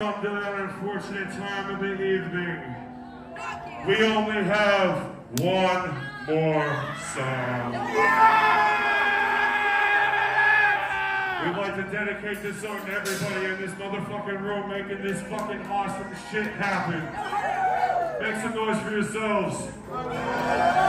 come to that unfortunate time of the evening. We only have one more song. We'd like to dedicate this song to everybody in this motherfucking room making this fucking awesome shit happen. Make some noise for yourselves.